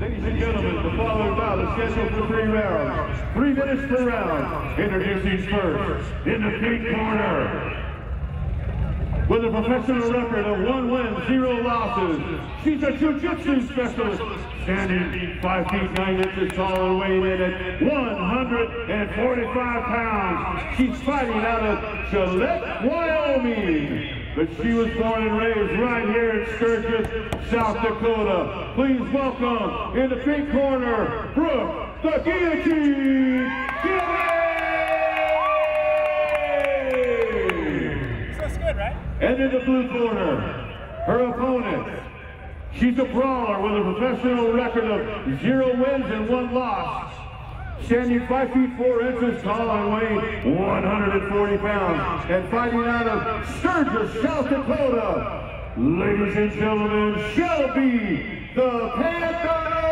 Ladies and gentlemen, the following bout is scheduled for three rounds. Three minutes per round. Introducing first, in the pink corner. With a professional record of one win, zero losses, she's a jiu-jitsu specialist, standing 5 feet 9 inches tall and weighing in at 145 pounds. She's fighting out of Gillette, Wyoming. But she was born and raised right here in Sturgis, South Dakota. Please welcome in the pink corner, Brooke the Guillotine Gilley! That's good, right? And in the blue corner, her opponent. She's a brawler with a professional record of zero wins and one loss. Standing 5 feet 4 inches tall and weighing 140 pounds. And fighting out of Sturgis, South Dakota. Ladies and gentlemen, Shelby the Panther